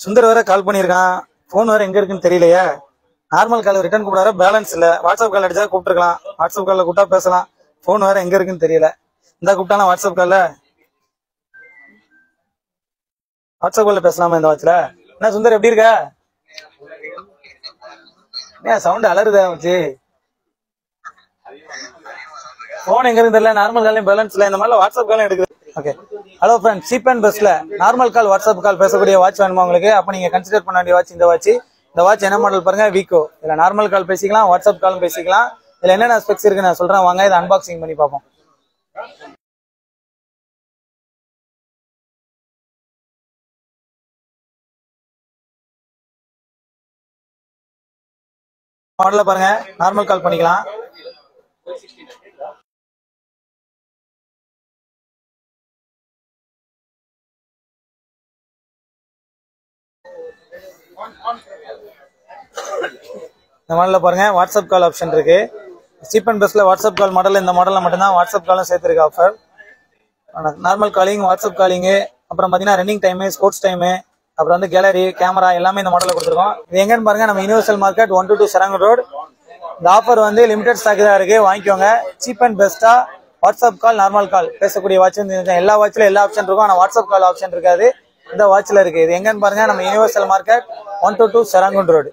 சுந்தர் வேற கால் பண்ணியிருக்கான். ஃபோன் வேற எங்க இருக்குன்னு தெரியலையே. நார்மல் கால் ரிட்டர்ன் கூப்பிடாரு பேலன்ஸ் இல்ல. வாட்ஸ்அப் கால் அடிச்சா கூப்பிட்டுருக்கலாம். வாட்ஸ்அப் கால்ல கூப்பிட்டா பேசலாம். ஃபோன் வேற எங்க இருக்குன்னு தெரியல. இந்த கூப்பிட்டானா வாட்ஸ்அப் கால்ல வாட்ஸ்அப் கால்ல பேசலாமா இந்த வாட்ச்ல என்ன சுந்தர் எப்படி இருக்க? ஏன் சவுண்ட் அலறுதா வச்சு போன் எங்க இருந்து தெரியல. நார்மல் காலையும் பேலன்ஸ் இல்ல. இந்த மாதிரி வாட்ஸ்அப் காலையும் எடுக்குது. Okay hello friend cheap and பெஸ்ட்ல normal call WhatsApp call பேசக்கூடிய வாட்ச் வேணுமா உங்களுக்கு? அப்ப நீங்க கன்சிடர் பண்ண வேண்டிய வாட்ச் இந்த வாட்ச் இந்த வாட்ச் என்ன மாடல் பாருங்க? வீக்கோ இதுல நார்மல் கால் பேசிக்கலாம் வாட்ஸ்அப் காலும் பேசிக்கலாம். இதுல என்னென்ன ஸ்பெக்ஸ் இருக்கு நான் சொல்றேன். வாங்க இதை அன்பாக்சிங் பண்ணி பார்ப்போம். மாடல பாருங்க நார்மல் கால் பண்ணிக்கலாம். இந்த மாடலில் பாருங்க வாட்ஸ்அப் கால் ஆப்ஷன் இருக்கு. சீப் அண்ட் பெஸ்ட்ல வாட்ஸ்அப் கால் மாடல் இந்த மாடலில் மட்டும்தான் வாட்ஸ்அப் காலும் சேர்த்துருக்கு ஆஃபர் நார்மல் காலிங் வாட்ஸ்அப் காலிங்கு அப்புறம் பார்த்தீங்கன்னா ரன்னிங் டைமு ஸ்போர்ட்ஸ் டைமு அப்புறம் வந்து கேலரி கேமரா எல்லாமே இந்த மாடலில் கொடுத்துருக்கோம். இது எங்கன்னு பாருங்க நம்ம universal market one two two சரங்க road இந்த ஆஃபர் வந்து லிமிடெட் ஸ்டாக் தான் இருக்கு வாங்கிக்கோங்க. சீப் அண்ட் பெஸ்ட்டா வாட்ஸ்அப் கால் நார்மல் கால் பேசக்கூடிய வாட்ச் எல்லா வாட்ச்ல எல்லா ஆப்ஷன் இருக்கும். ஆனால் வாட்ஸ்அப் கால் ஆப்ஷன் இருக்காது. இந்த வாட்ச்ல இருக்கு. இது எங்கன்னு பாருங்க நம்ம universal market one two two சரங்குண்ட் road